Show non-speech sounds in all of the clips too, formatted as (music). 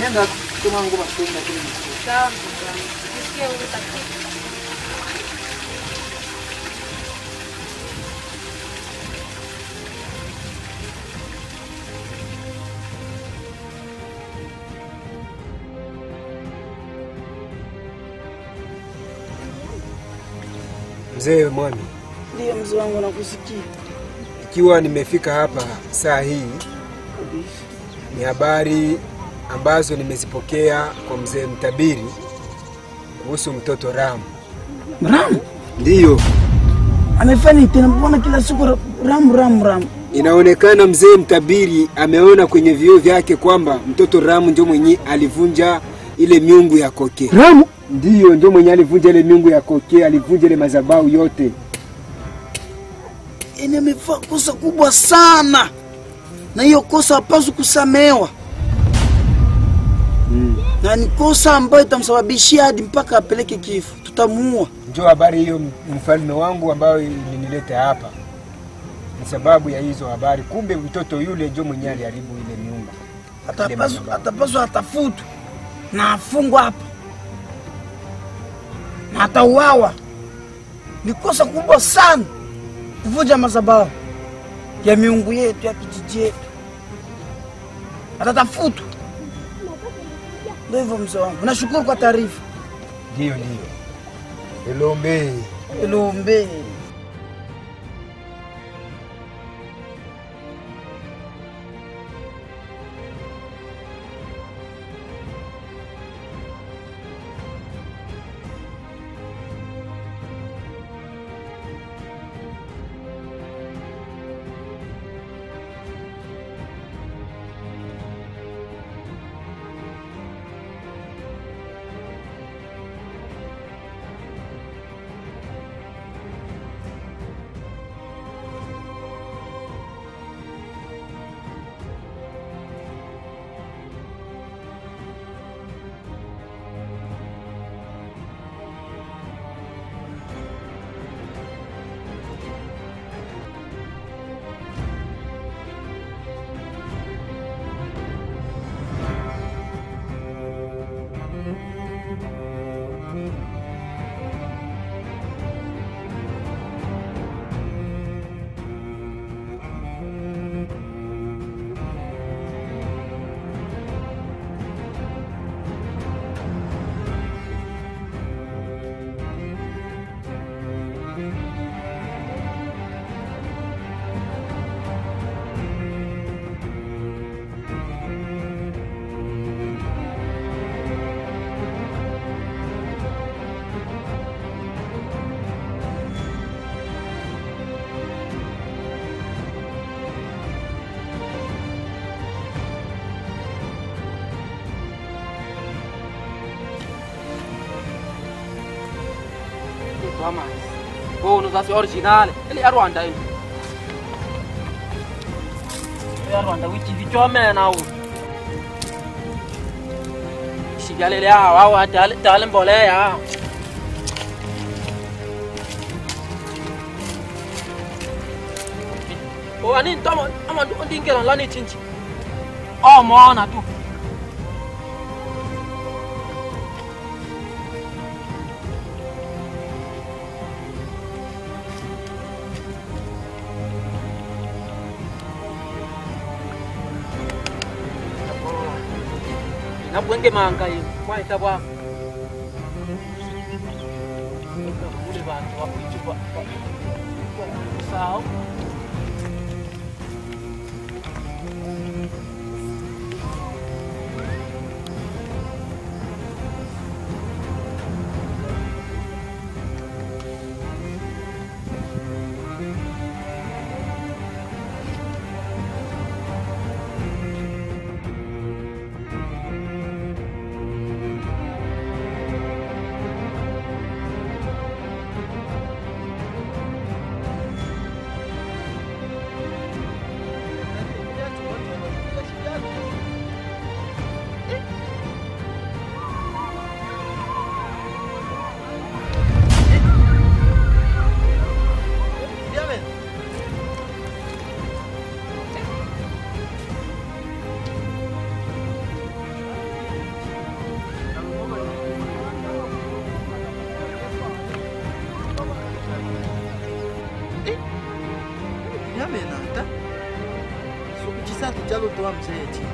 Nenda kutuma nguo kule. Sawa. Mzee Mwami, Ndiyo mzee wangu, nakusikia ikiwa nimefika hapa saa hii, ni habari ambazo nimezipokea kwa mzee Mtabiri kuhusu mtoto Ramu. Ramu Ndiyo, amefanya tena, mbona kila siku ra- ramu ramu ramu? inaonekana mzee Mtabiri ameona kwenye vioo vyake kwamba mtoto Ramu ndio mwenye alivunja ile miungu ya koke. Ramu Ndiyo, ndio mwenye alivunja ile miungu ya koke, alivunja ile madhabahu yote. ene amefanya kosa kubwa sana, na hiyo kosa hapaswi kusamehewa Mm. Na ni kosa ambayo itamsababishia hadi mpaka apeleke kifo, tutamuua. Ndio habari hiyo mfalme wangu ambayo ilinileta hapa, ni sababu ya hizo habari. Kumbe mtoto yule ndio mwenye aliharibu ile nyumba. Atapaswa atapaswa atafutwe na afungwa hapa na atauawa. Ni kosa kubwa sana kuvunja madhabahu ya miungu yetu ya kijiji yetu, atatafutwa. Ndio hivyo mzee wangu, nashukuru kwa taarifa. Ndio ndio, Elombe. Ilombe kama ono sasa original ile ya Rwanda hiyo ya Rwanda wiki vichome na huko shigale le hawa hawa tale tale mbolea. O ani ntoma ama ndingela lani chinchi omona tu. na kwenge cái kwaita bwa quay bantu wakwichibwa sao clumsy.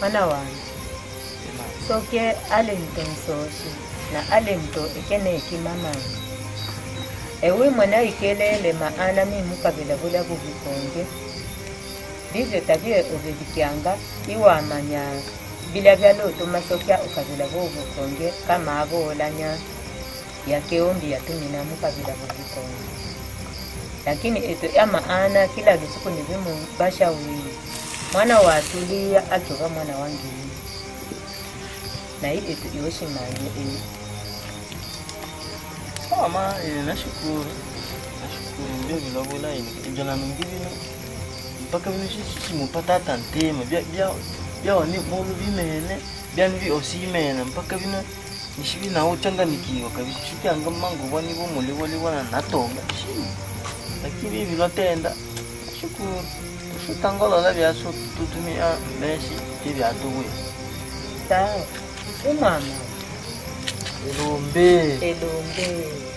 mwana wange soke ale nto nsoshi na ale mto ekene ekimamanga ewe mwana ikelele maana mimukabila bula bubikonge bivyo tabie obebikyanga iwamanya bila vyalotuma sokya ukabila bobukonge kama avoolanya yakeombi yatumina mukabila bubikonge lakini eto ya maana kila lusuku ni vimu bashawili mwana watulia ajoba mwana wange naye etu iwoshimanye e Sawa nashukuru. Nashukuru ndio vilovola. Ijana nungi vino. Mpaka vino shishimupata hata ntema. Bia bia bia wani mulu vimene. Bia nivi. Mpaka vino nishivi na changanikiwa kabisa. Shiki anga mangu wani wo muli wali wana natonga. Lakini lotenda. Nashukuru. sotangolola bya sotutumia ah, menshi te bya tuwe umama elombe. Elombe.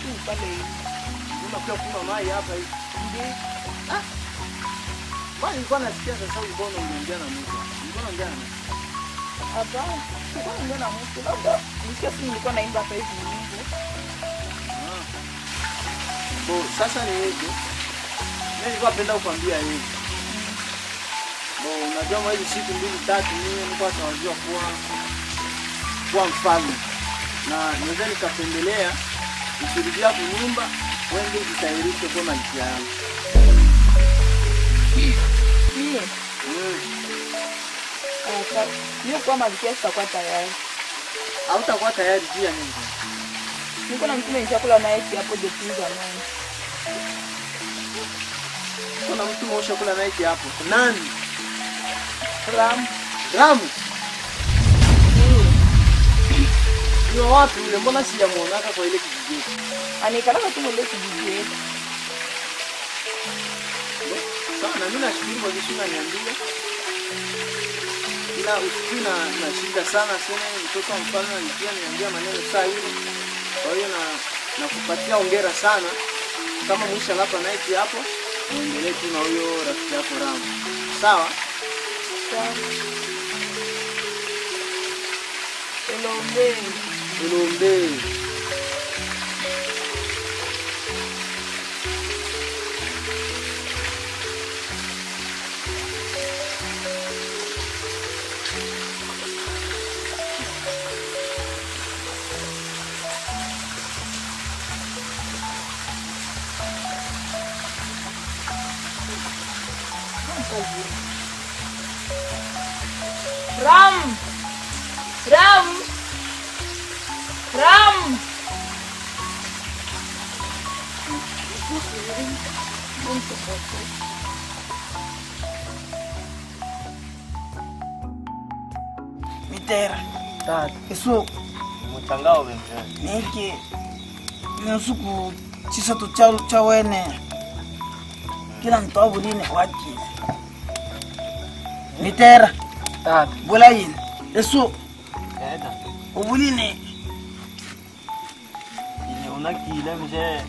Tu pale. Unakuja kunywa mai hapa hivi. Ndio. Bwana nilikuwa nasikia sasa ulikuwa unaongea na mtu. Ulikuwa unaongea na mtu. Hapa. Sikuwa naongea na mtu. Labda nisikia tu nilikuwa naimba hapa hivi nyimbo. Bo, sasa ni hivi. Mimi nilikuwa napenda kukwambia hivi. Bo, unajua mwa hizi siku mbili tatu mimi nilikuwa tunajua kuwa kuwa mfalme. Na naweza nikapendelea ukirudia kunyumba wende ujitayarishe kwa maisha yangu. Mie. Mm. Kwa malkia sitakuwa tayari. Hautakuwa tayari juu ya nini? Niko na mtu mwenye kula naye kiapo depuis zamani. Kuna mtu mmoja kula naye kiapo. Nani? Ramu. Ramu. Ni wapi yule? Mbona sijamuonaka kwa ile kijiji? Anikalaka tu mwele kijiji yetu. Sawa, na mimi nashukuru kwa kitu unaniambia. Ila usiku na na shida sana sema mtoto mfano mfalme niambia maneno saa hili. Kwa hiyo na nakupatia hongera sana. Kama mwisha lapa night hapo, muendelee tu na huyo rafiki yako Ramu. Sawa? Sawa. Elombe. no meio. eso muchangao benze niki nyosuku chisatu cha cha wene kila mtu abulini wachi nitera tabi ah. bulayini eso eda ubulini ini unakile mje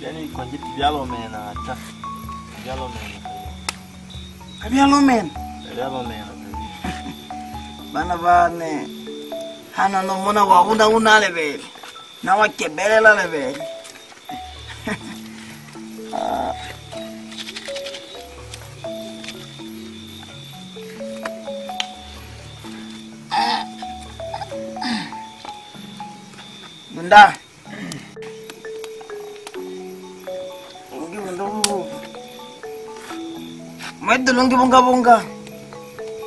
yani kwanje byalomena ah, ata byalomena byalomena byalomena bana (laughs) bane eh. Ah, não, não, não, não, não, não, não, não, não, não, não, não, não, não, não, Mas de longe bunga bunga.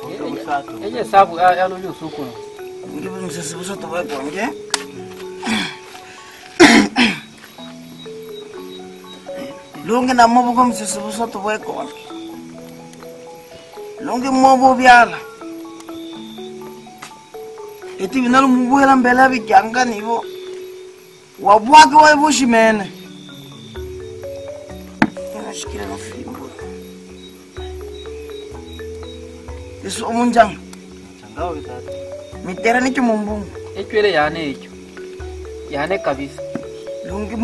não, não, não, não, não Mungkin belum bisa sebesar tuh ya, Bang, ya? Lungi na mobo ko misa sebesar tuh ya, Bang. Lungi mobo biala. Iti binalo mubo yalan bela bi kyanga ni bo. Wabuwa ki wa ibo shimene. Kena shikira na filimbo. Yesu omunjang. Changawe tata. mitera nicho mumbungu echo ele yane echo. Yane kabisa. Lungi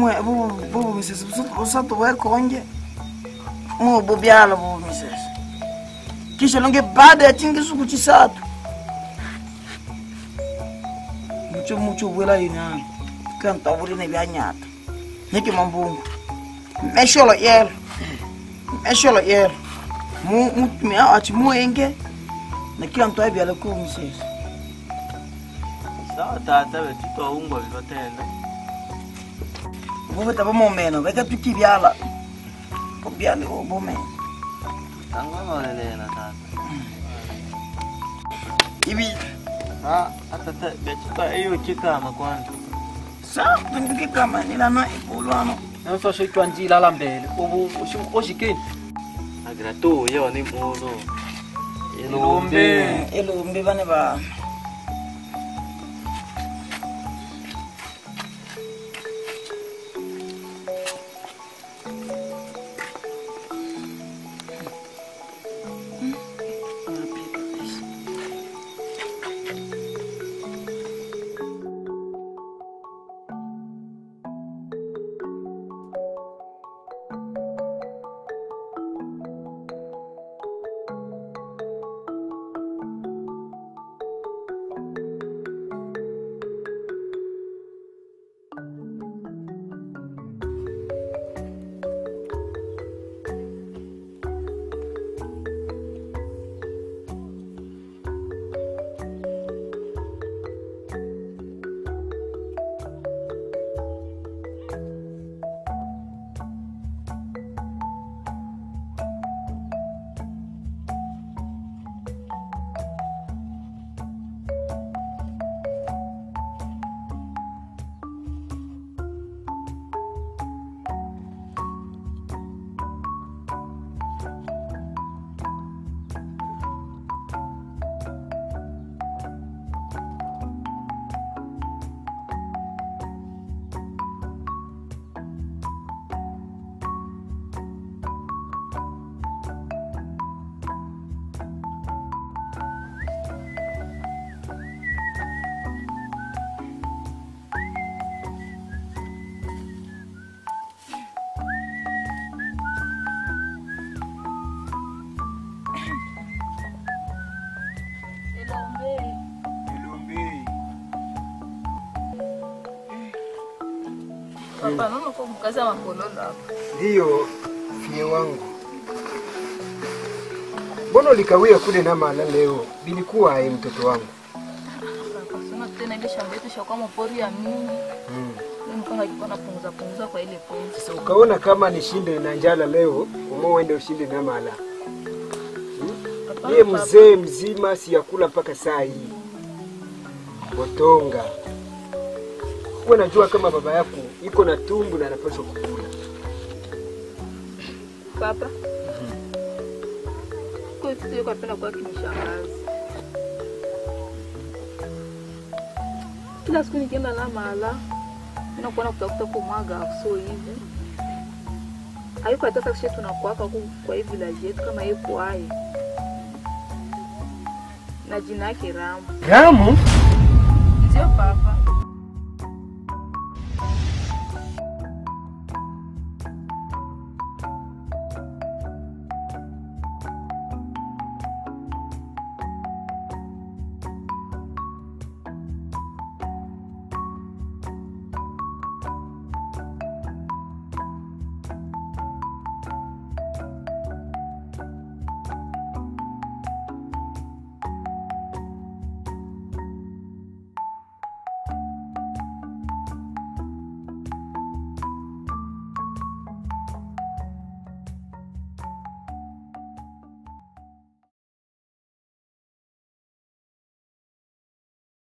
bubumisesi busatu muito muito byalo bubumisesi kisha lungi baada ya chingi suku chisatu. Mucho mucho bwela inani kanta bulina byanyata niki mumbungu mesholo muito mesholo yelo. Mutumia achi muenge na kila mtu abyaleko umisesi sawa tata vetu twahungwa vilotenda vuveta vomomeno veka tukivyala kubyali vomomeno tangololelela tata. Ivi atata vetu twa iyo kikama kwanza sawa vindu kikama nilana ikulwano nososho twanjilala mbele uvu oxikeni agratuya wani mulo ilumbi ilumbi vane va. Kwa makololo hapa. Ndiyo fie wangu, mbona ulikawia kule na mala leo? Bilikuwa hai mtoto wangu. Papa, tena ile shamba yetu shakuwa mapori ya mingi. Mm. Mimi mpaka nilikuwa napunguza punguza kwa ile pesa. Sasa ukaona kama nishinde na njala leo, umo uende ushinde na mala. Ye mzee mzima siyakula mpaka saa hii. Botonga. Huwa najua kama baba yako iko na tumbu na anapaswa kukula. Papa. Kwa hiyo tuko napenda kwa kinishangazi. Kila siku nikienda na mala nakuona kutafuta kumwaga so hivi hayuko hata sasa tunakuaka huku kwa hii village yetu kama yuko hai na jina yake Ramu Ramu? ndio papa